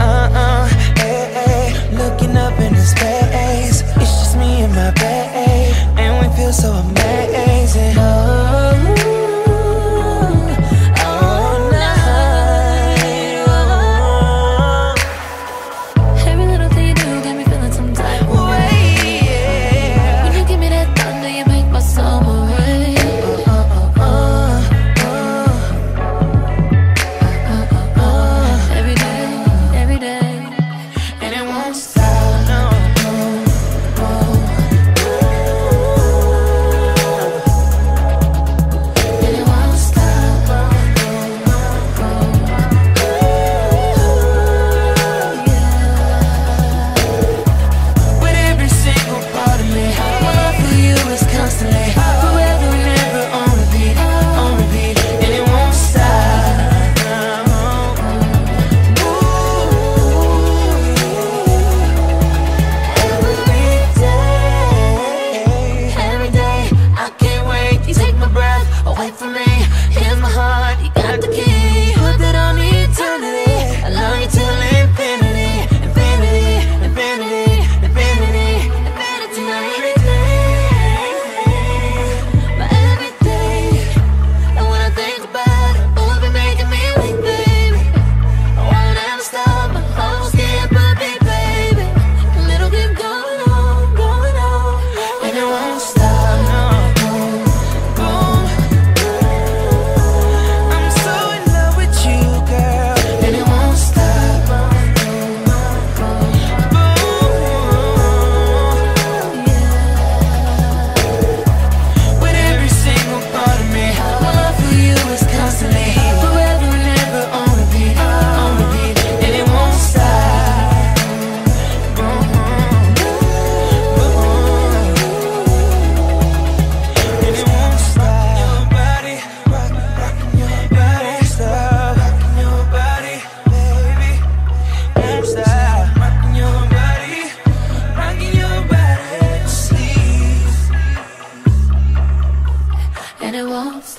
Uh-uh. Looking up into space. It's just me and my babe. And we feel so amazing. for me.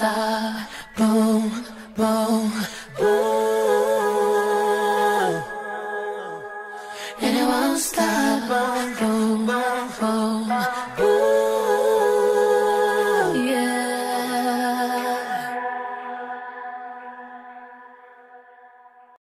star, boom, boom.